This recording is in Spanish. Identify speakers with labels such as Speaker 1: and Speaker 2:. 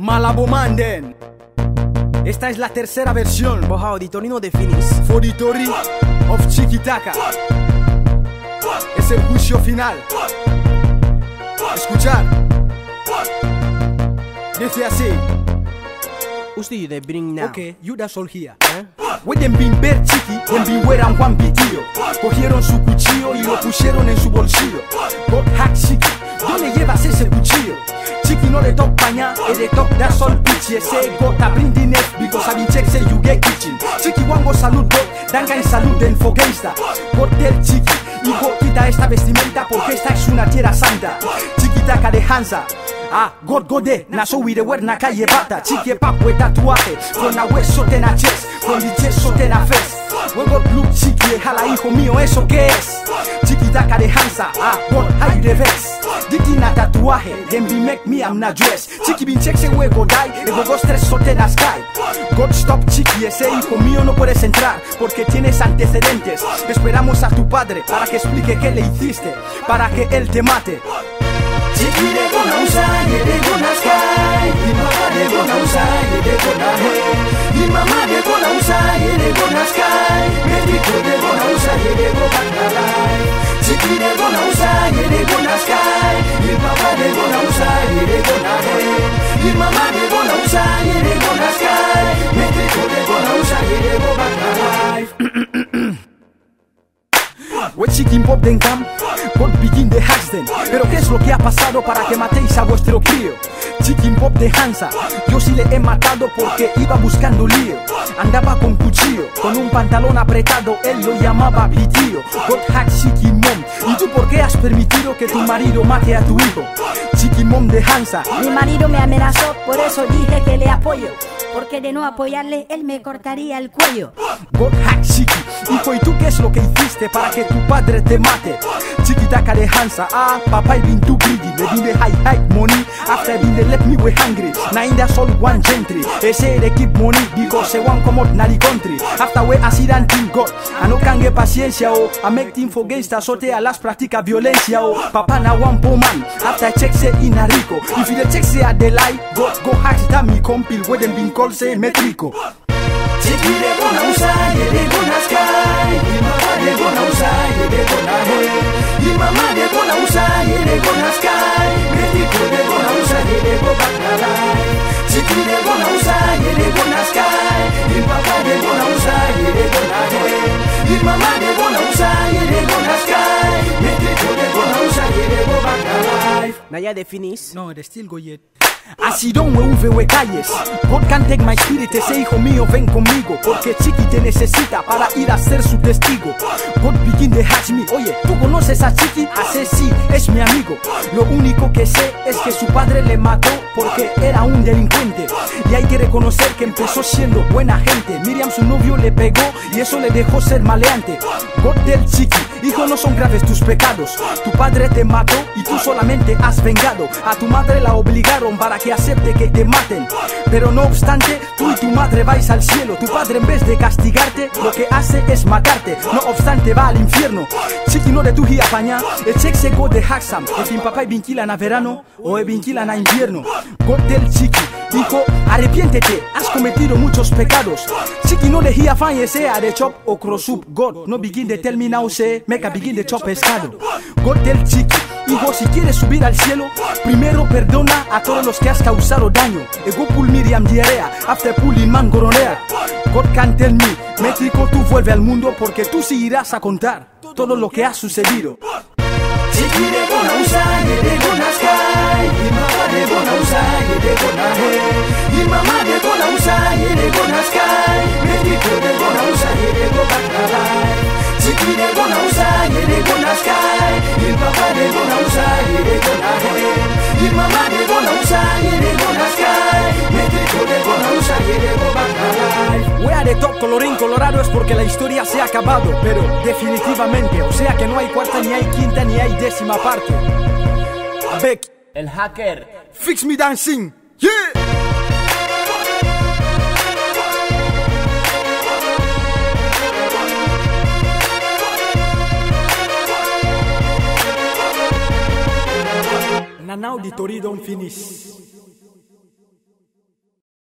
Speaker 1: Malabomanden. Esta es la tercera versión.
Speaker 2: Boja Auditorino de Finis.
Speaker 1: Foritori of Chiquitaca. Es el juicio final. Escuchar. Dice así.
Speaker 2: Usted de bring now.
Speaker 1: Ok, you that's all here.
Speaker 2: ¿Eh?
Speaker 1: We them been ver chiqui, them been wearan Juan Pitillo. Cogieron su cuchillo y lo pusieron en su bolsillo. God hack chiqui, ¿dónde llevas ese cuchillo? Chiqui no le top paña, e de top da sol pichi. Ese gota brinding it, because I been check say you get kitchen Chiqui wango salud God, danga en salud den fogueista God tell chiqui, hijo quita esta vestimenta porque esta es una tierra santa. Chiqui taca de Hansa. Ah, God gode, na so we the wear na calle bata. Chiqui papo e tatuaje, con la hueso te na chest Con the chest te na fest God look chiqui, jala hijo mío, ¿eso qué es? Chiqui taca de Hansa, ah, God, how you the vex? Diti na tatuaje, then be make me am na dress Chiqui bin check se huevo die, e go stress sote na sky God stop chiqui, ese hijo mío no puedes entrar Porque tienes antecedentes. Esperamos a tu padre para que explique qué le hiciste Para que él te mate. Chiqui de gonna usar, y de De gonna usar, y de gonna sky Y mamá de gonna usar, y de gonna hey Y mamá de gonna usar, y de gonna sky Médico de gonna usar, y de gonna life We chicken pop den cam, God begin de hacks Pero ¿qué es lo que ha pasado para que matéis a vuestro crío? Chicken pop de Hansa, yo sí le he matado porque iba buscando lío. Andaba con cuchillo, con un pantalón apretado, él lo llamaba pitío God hack chicken mom, ¿y tú por qué has permitido que tu marido mate a tu hijo? Mom de Hansa,
Speaker 3: Mi marido me amenazó, por eso dije que le apoyo. Porque de no apoyarle, él me cortaría el cuello.
Speaker 1: Chiqui Hijo, ¿y tú qué es lo que hiciste para que tu padre te mate? Chiquitaca de Hansa, ah, papá I been too greedy. Me been the high high money. After I been the left me we hungry. Now in all one gentry. Ese de keep money because se want come out na the country. After we asidan team God I no can get paciencia oh I make team for gangsta sorte a las practica violencia oh Papa na one poor man. After I check say in a rico. If you dey check say I lie God go hack that me compil. Where them been call say metrico Chiqui de sky hey sky life sky hey sky life. No, de still go yet. Así don we we calles. God can take my spirit, ese hijo mío ven conmigo. Porque Chiqui te necesita para ir a ser su testigo. God begin de hatch me Oye, ¿tú conoces a Chiqui? Hace sí, es mi amigo. Lo único que sé es que su padre le mató porque era un delincuente. Y hay que reconocer que empezó siendo buena gente. Miriam su novio le pegó y eso le dejó ser maleante. God del Chiqui, hijo no son graves tus pecados. Tu padre te mató y tú solamente has vengado. A tu madre la obligaron para que acepte que te maten. Pero no obstante, tú y tu madre vais al cielo. Tu padre en vez de castigarte, lo que hace es matarte. No obstante va al infierno. Chiqui no de tu hija paña. El check se go de Haxam. Fin papá vincila na verano o e vincila na invierno. God del Chiqui Dijo, arrepiéntete, has cometido muchos pecados. Chiqui no de hia fan sea de chop o crosup God no begin de tell me now say Make begin de chop pescado. God del Chiqui si quieres subir al cielo, primero perdona a todos los que has causado daño. Ego pull Miriam diarrea, after pulling man goronea. God can tell me, México tú vuelve al mundo porque tú sí irás a contar todo lo que ha sucedido. Chiqui de gonna usar, de gonna sky Y mamá de gonna usar, de gonna hey Y mamá de gonna usar, de gonna sky México de gonna usar, de gonna life Chiqui de gonna usar, de gonna sky de top colorín colorado es porque la historia se ha acabado Pero definitivamente, o sea que no hay cuarta, ni hay quinta, ni hay décima parte Beck,
Speaker 2: El hacker.
Speaker 1: fix me dancing, yeah! Nanau di Tori don't finish.